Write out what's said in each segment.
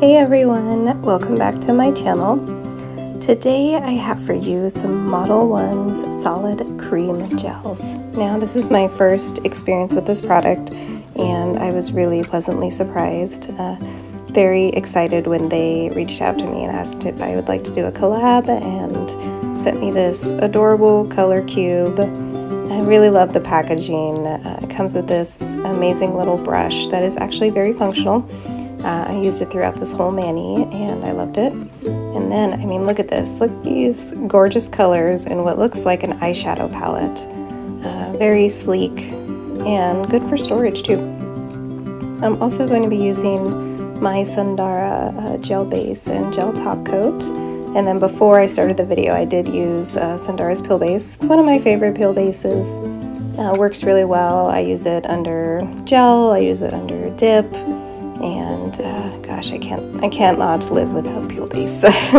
Hey everyone, welcome back to my channel. Today I have for you some Modelones solid cream gels. Now this is my first experience with this product and I was really pleasantly surprised. Uh, very excited when they reached out to me and asked if I would like to do a collab and sent me this adorable color cube. I really love the packaging. Uh, it comes with this amazing little brush that is actually very functional. Uh, I used it throughout this whole mani and I loved it. And then, I mean, look at this. Look at these gorgeous colors and what looks like an eyeshadow palette. Uh, very sleek and good for storage too. I'm also going to be using my Sundara uh, gel base and gel top coat. And then before I started the video, I did use uh, Sundara's peel base. It's one of my favorite peel bases. Uh, works really well. I use it under gel, I use it under dip, and uh, gosh, I can't I can't not live without peel base.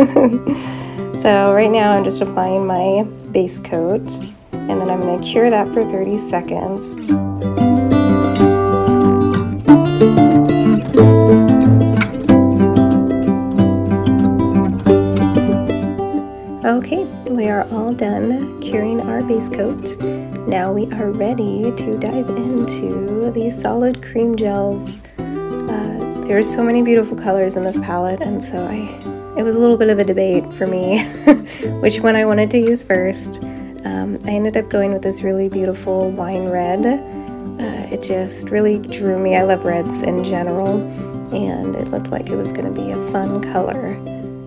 so right now I'm just applying my base coat, and then I'm going to cure that for 30 seconds. Okay, we are all done curing our base coat. Now we are ready to dive into these solid cream gels there are so many beautiful colors in this palette, and so I, it was a little bit of a debate for me which one I wanted to use first. Um, I ended up going with this really beautiful wine red. Uh, it just really drew me. I love reds in general, and it looked like it was going to be a fun color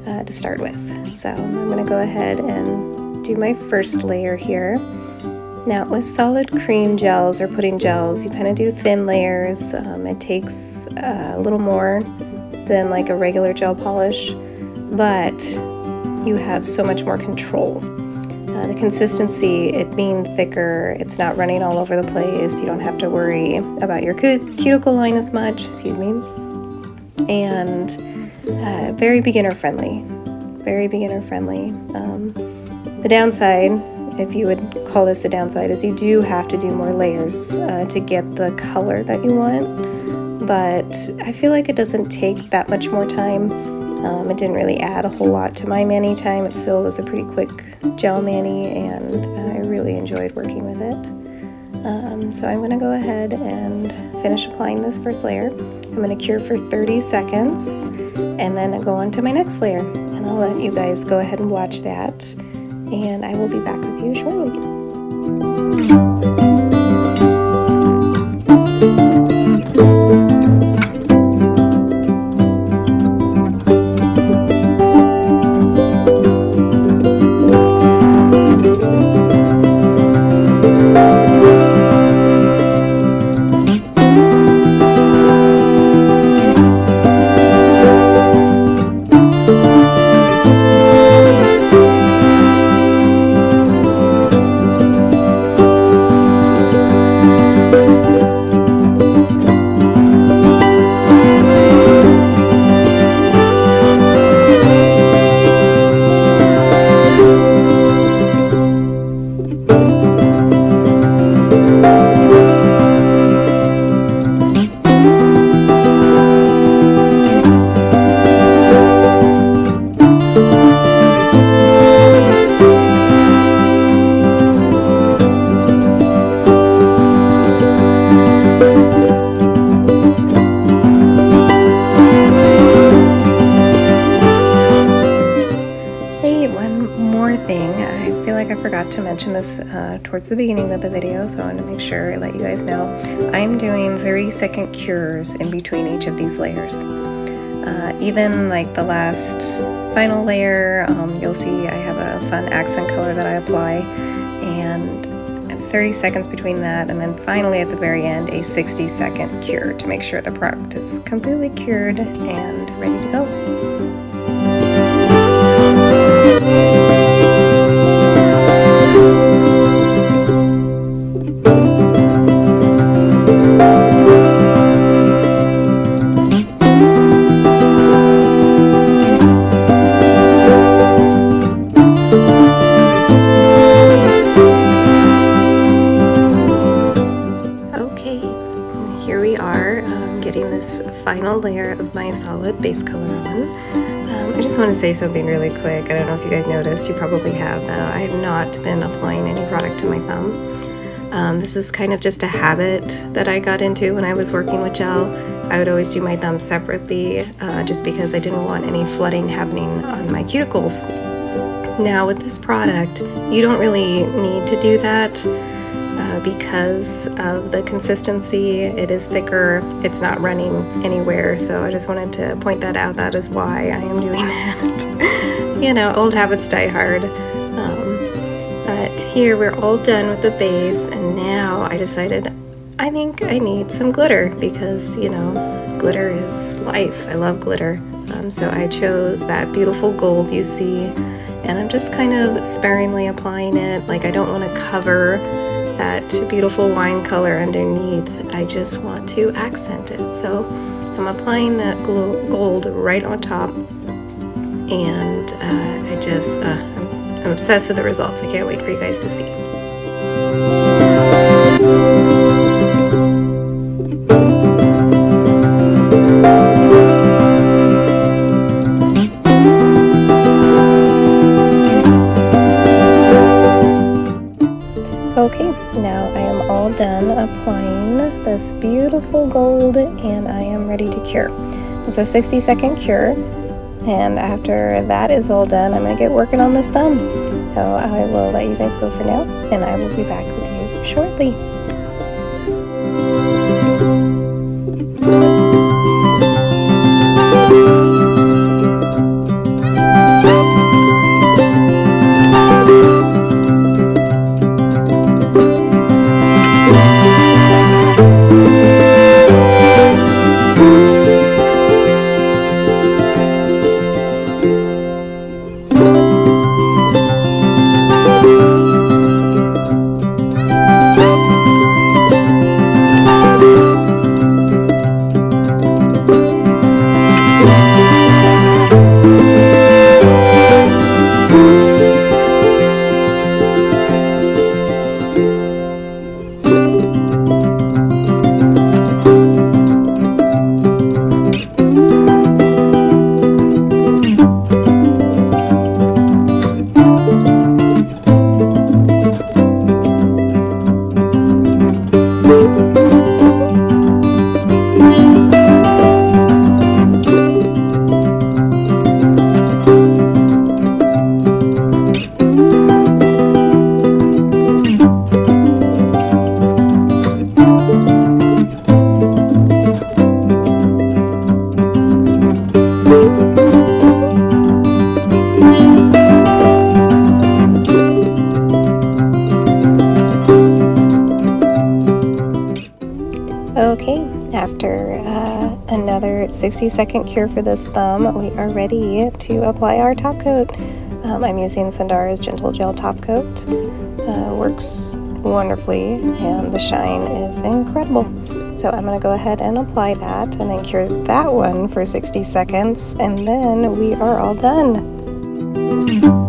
uh, to start with. So I'm going to go ahead and do my first layer here. Now with solid cream gels or pudding gels, you kind of do thin layers. Um, it takes uh, a little more than like a regular gel polish, but you have so much more control. Uh, the consistency, it being thicker, it's not running all over the place. You don't have to worry about your cuticle line as much, excuse me. And uh, very beginner friendly, very beginner friendly. Um, the downside if you would call this a downside, is you do have to do more layers uh, to get the color that you want. But I feel like it doesn't take that much more time. Um, it didn't really add a whole lot to my mani time. It still was a pretty quick gel mani, and I really enjoyed working with it. Um, so I'm going to go ahead and finish applying this first layer. I'm going to cure for 30 seconds and then I go on to my next layer. And I'll let you guys go ahead and watch that and I will be back with you shortly. Mention this uh, towards the beginning of the video, so I want to make sure I let you guys know. I'm doing 30 second cures in between each of these layers. Uh, even like the last final layer, um, you'll see I have a fun accent color that I apply, and 30 seconds between that, and then finally at the very end, a 60 second cure to make sure the product is completely cured and ready to go. final layer of my solid base color on. Um, I just want to say something really quick. I don't know if you guys noticed, you probably have, though. I have not been applying any product to my thumb. Um, this is kind of just a habit that I got into when I was working with gel. I would always do my thumb separately uh, just because I didn't want any flooding happening on my cuticles. Now with this product, you don't really need to do that uh, because of the consistency. It is thicker, it's not running anywhere, so I just wanted to point that out. That is why I am doing that. you know, old habits die hard. Um, but here we're all done with the base, and now I decided I think I need some glitter because, you know, glitter is life. I love glitter. Um, so I chose that beautiful gold you see, and I'm just kind of sparingly applying it. Like I don't want to cover that beautiful wine color underneath. I just want to accent it. So I'm applying that gold right on top and uh, I just, uh, I'm, I'm obsessed with the results. I can't wait for you guys to see. Okay, now I am all done applying this beautiful gold and I am ready to cure. It's a 60 second cure and after that is all done, I'm going to get working on this thumb. So I will let you guys go for now and I will be back with you shortly. 60 second cure for this thumb, we are ready to apply our top coat. Um, I'm using Sundara's Gentle Gel Top Coat. Uh, works wonderfully and the shine is incredible. So I'm going to go ahead and apply that and then cure that one for 60 seconds and then we are all done.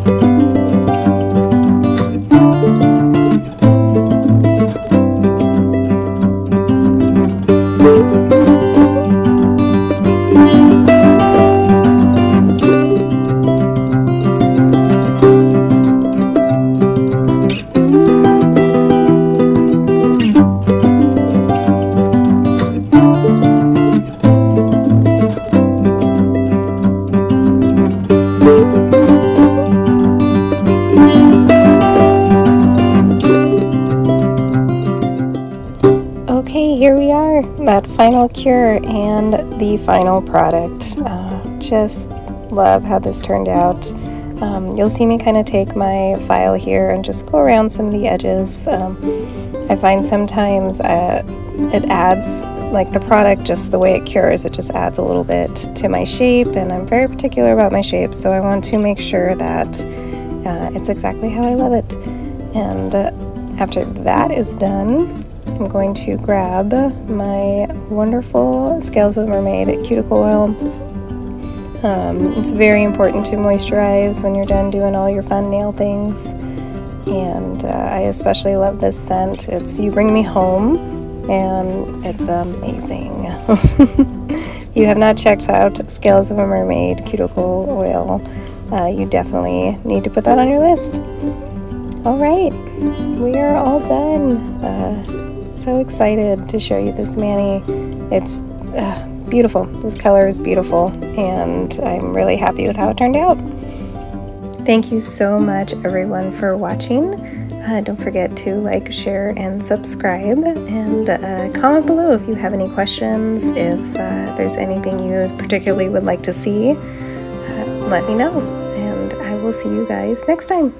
Final cure and the final product. Uh, just love how this turned out. Um, you'll see me kind of take my file here and just go around some of the edges. Um, I find sometimes uh, it adds, like the product, just the way it cures, it just adds a little bit to my shape, and I'm very particular about my shape, so I want to make sure that uh, it's exactly how I love it. And uh, after that is done, I'm going to grab my wonderful Scales of Mermaid cuticle oil. Um, it's very important to moisturize when you're done doing all your fun nail things. And uh, I especially love this scent. It's You Bring Me Home, and it's amazing. If you have not checked out Scales of a Mermaid cuticle oil, uh, you definitely need to put that on your list. All right, we are all done. Uh, so excited to show you this mani. It's uh, beautiful. This color is beautiful, and I'm really happy with how it turned out. Thank you so much, everyone, for watching. Uh, don't forget to like, share, and subscribe. And uh, comment below if you have any questions, if uh, there's anything you particularly would like to see. Uh, let me know. And I will see you guys next time.